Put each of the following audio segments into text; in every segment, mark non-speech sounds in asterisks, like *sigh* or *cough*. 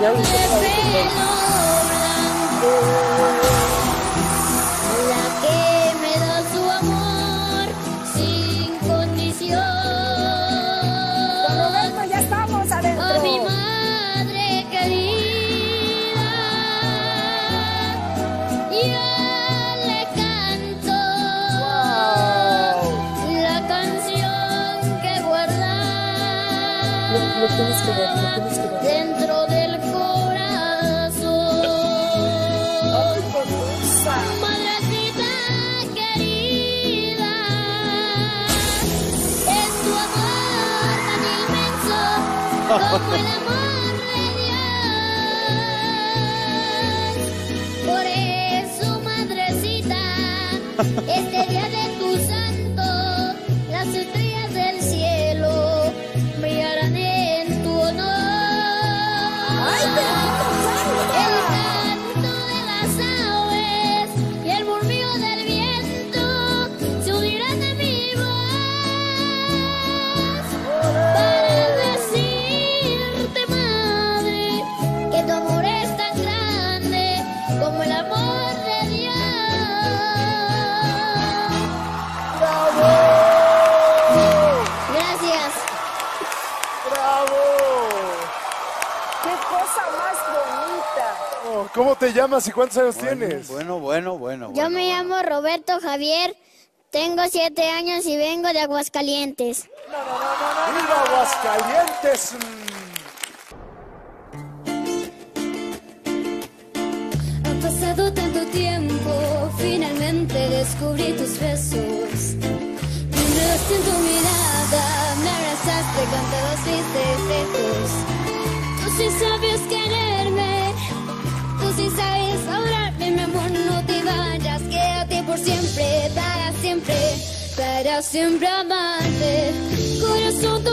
ya La que me da su amor sin condición. Don Roberto, ya estamos adentro. A mi madre querida, yo le canto la canción que guarda Lo tienes que ver, lo tienes que ver. come llamas y cuántos años tienes? Bueno, bueno, bueno. Yo bueno, me bueno. llamo Roberto Javier, tengo siete años y vengo de Aguascalientes. ¡Viva Aguascalientes! Ha pasado tanto tiempo, finalmente descubrí tus besos. Enredaste en tu mirada, me abrazaste con todos mis defectos. Tú sí sabes quererme, por siempre, para siempre, para siempre amarte. Corazón,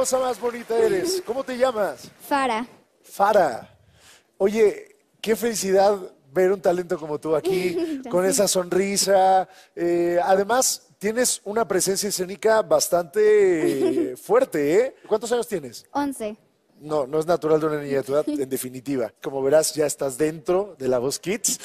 cosa más bonita eres! ¿Cómo te llamas? Fara. Fara. Oye, qué felicidad ver un talento como tú aquí, *laughs* con esa sonrisa. Eh, además, tienes una presencia escénica bastante *laughs* fuerte, ¿eh? ¿Cuántos años tienes? 11. No, no es natural de una niña de tu edad, en definitiva. Como verás, ya estás dentro de la voz Kids.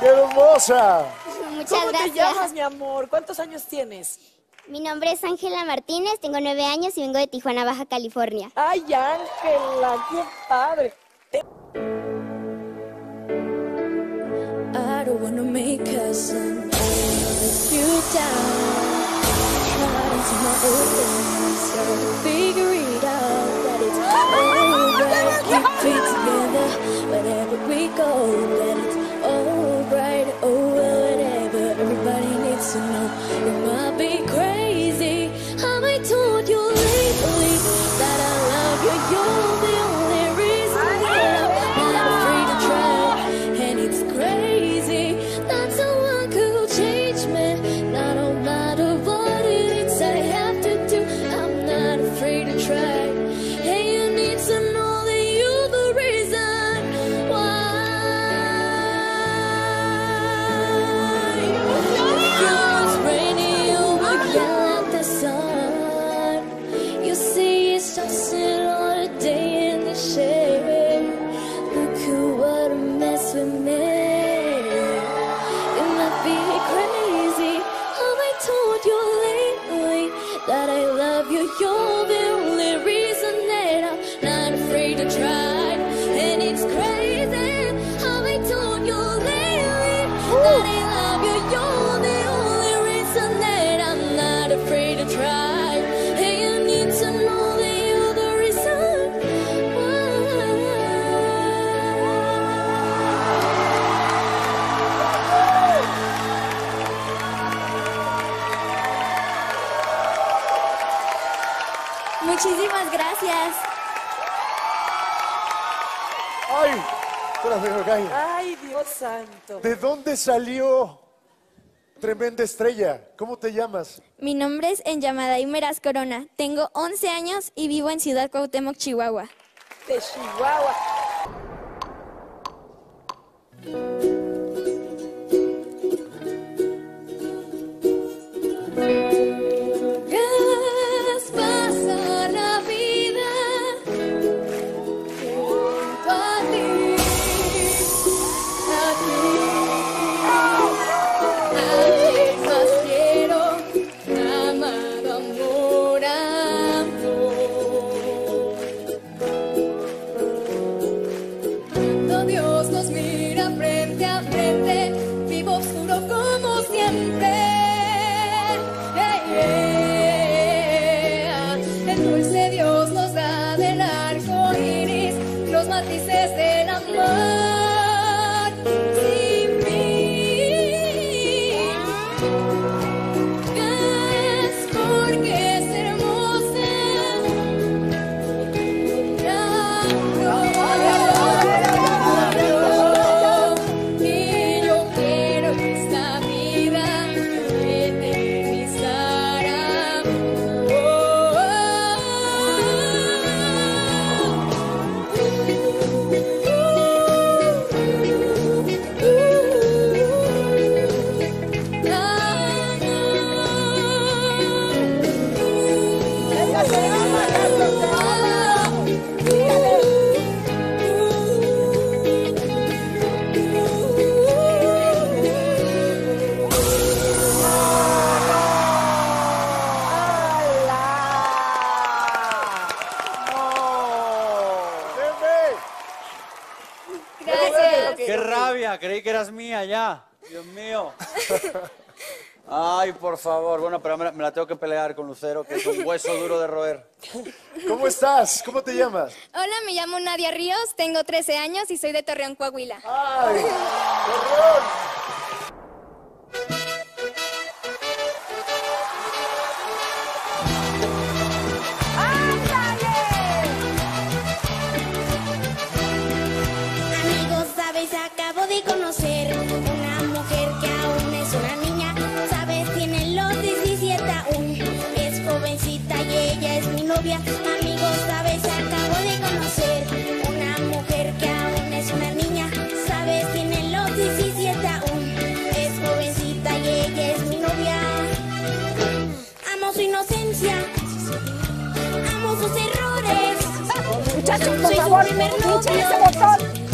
Hermosa! Muchas ¿Cómo gracias. te llamas, mi amor? ¿Cuántos años tienes? Mi nombre es Ángela Martínez, tengo nueve años y vengo de Tijuana, Baja California. Ay, Ángela, qué padre. I don't wanna make a sound let you down. Trying to my things, gotta figure it out that it's alright. Keep it together wherever to know it might be crazy. Gay. Ay, Dios santo. ¿De dónde salió tremenda estrella? ¿Cómo te llamas? Mi nombre es Enyamadai Meraz Corona. Tengo 11 años y vivo en Ciudad Cuauhtémoc, Chihuahua. De Chihuahua. Matices del amor. Favor. Bueno, pero me, me la tengo que pelear con Lucero, que es un hueso duro de roer. ¿Cómo estás? ¿Cómo te llamas? Hola, me llamo Nadia Ríos, tengo 13 años y soy de Torreón, Coahuila. ¡Ay! Torreón. Amigos, sabes, acabo de conocer novia. Amigos, sabes, acabo de conocer una mujer que aún es una niña. Sabes, tiene los 17 aún. Es jovencita y ella es mi novia. Amo su inocencia. Amo sus errores. Muchachos, por Soy su favor, primer pinchen ese botón.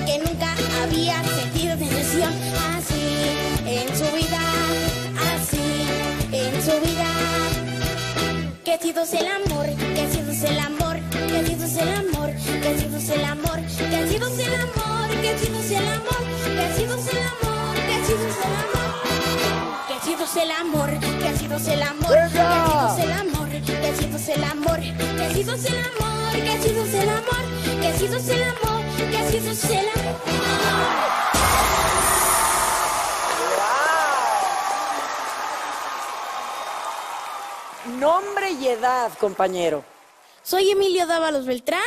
que nunca había sentido depresión así en su vida, así en su vida. Que Dios es el amor, que Dios es el amor, que Dios es el amor, que Dios es el amor, que Dios es el amor, que Dios es el amor, que Dios es el amor, que Dios es el amor. Que Dios el amor, que Dios el amor, que Dios el amor, que Dios el amor, que Dios el amor, que Dios el amor, que Dios el amor. Nombre y edad, compañero. Soy Emilio Dávalos Beltrán,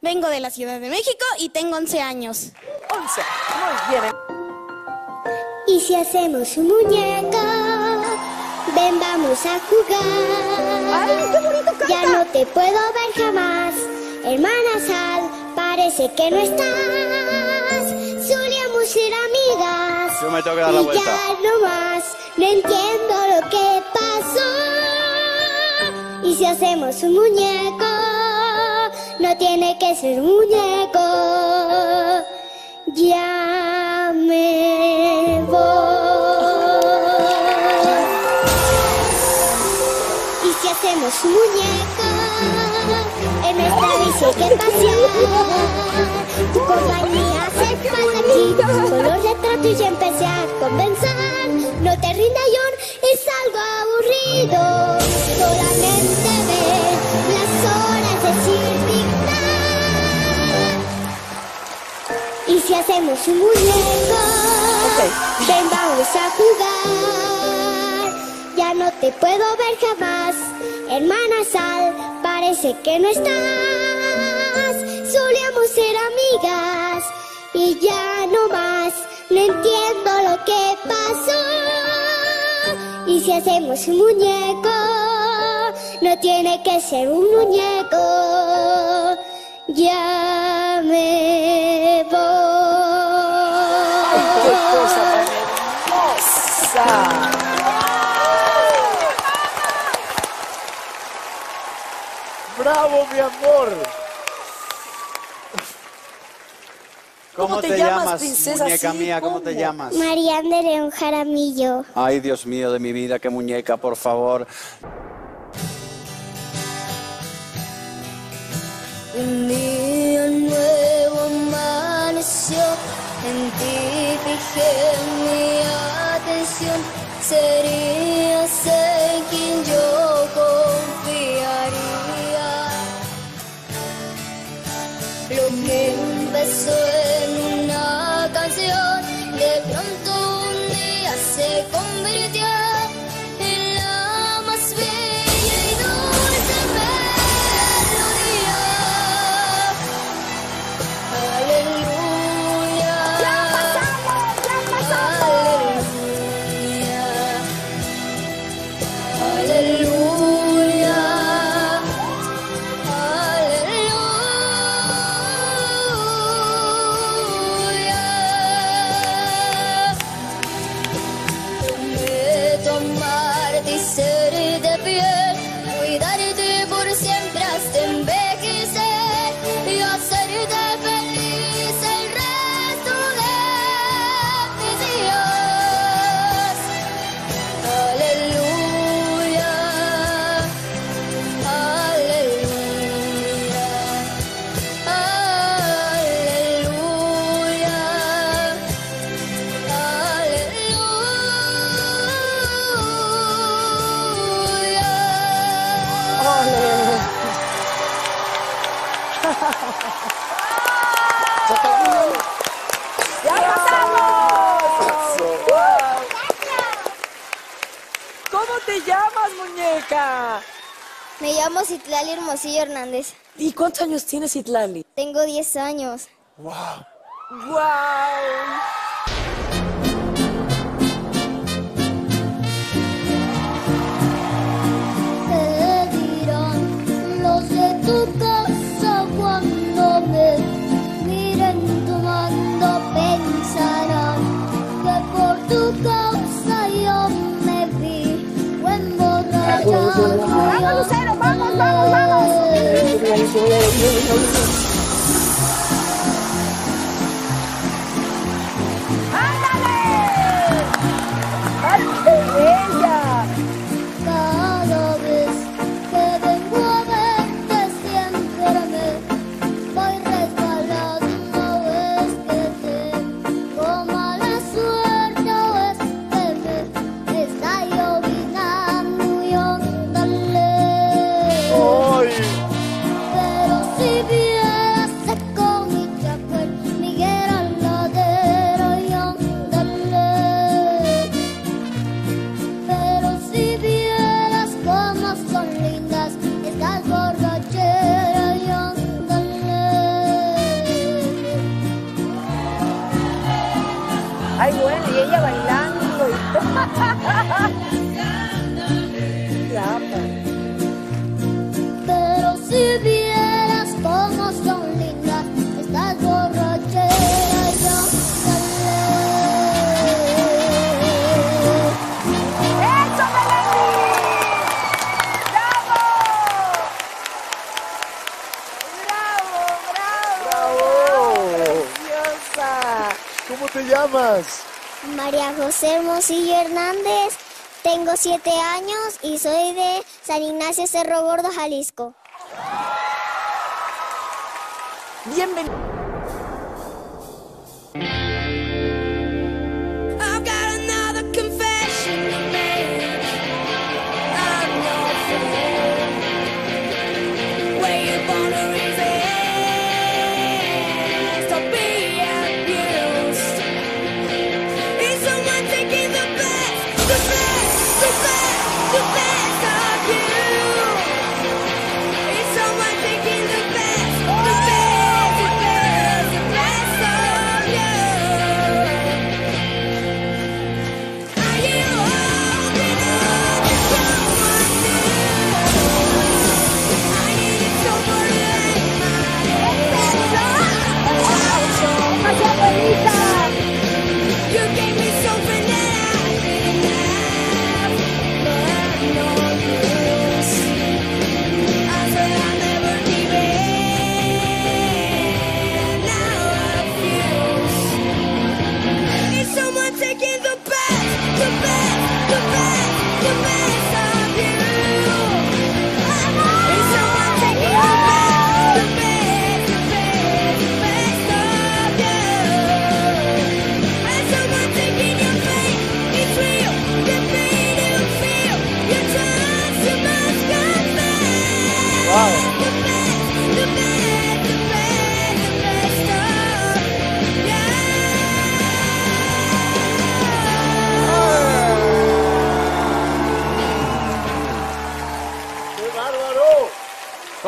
vengo de la Ciudad de México y tengo 11 años. 11. Muy bien. Y si hacemos un muñeco, ven vamos a jugar. ¡Ay, qué bonito canta! Ya no te puedo ver jamás, hermana Sal, parece que no estás. Solíamos ser amigas. Yo me tengo que dar la y vuelta. ya no más, no entiendo lo que pasó. Y si hacemos un muñeco, no tiene que ser un muñeco. Ya me voy. Y si hacemos un muñeco, en nuestra bici hay que pasear. Tu compañía hace falta aquí, con los retratos ya empecé a convencer. No te rindas, John, es algo aburrido. Solamente ver las horas decir dictar. Y si hacemos un muñeco, ven vamos a jugar. Ya no te puedo ver jamás, hermana Sal, parece que no estás. Solíamos ser amigas y ya no más, no entiendo lo que pasó. Y si hacemos un muñeco, no tiene que ser un muñeco. Ya me voy. ¡Qué cosa tan hermosa! ¡Bravo, mi amor! ¿Cómo, ¿Cómo te, te llamas, llamas, princesa? muñeca Sí, mía? ¿Cómo te ¿cómo? llamas? Mariana de León Jaramillo. Ay, Dios mío de mi vida, qué muñeca, por favor. Un día nuevo amaneció, en ti fijé mi atención. Serías en quien yo te llamas, muñeca? Me llamo Citlali Hermosillo Hernández. ¿Y cuántos años tienes, Itlali? Tengo 10 años. ¡Wow! Te ¡Vamos, Lucero! ¡Vamos, vamos, ¡Ay, María José Hermosillo Hernández, tengo siete años y soy de San Ignacio Cerro Gordo, Jalisco. Bienvenido.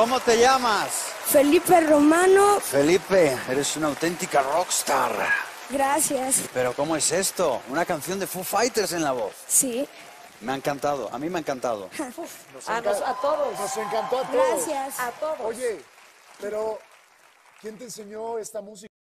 ¿Cómo te llamas? Felipe Romano. Felipe, eres una auténtica rockstar. Gracias. Pero ¿cómo es esto? ¿Una canción de Foo Fighters en la voz? Sí. Me ha encantado, a mí me ha encantado. *laughs* A, a, todos. Nos encantó a todos. Gracias. A todos. Oye, pero ¿quién te enseñó esta música?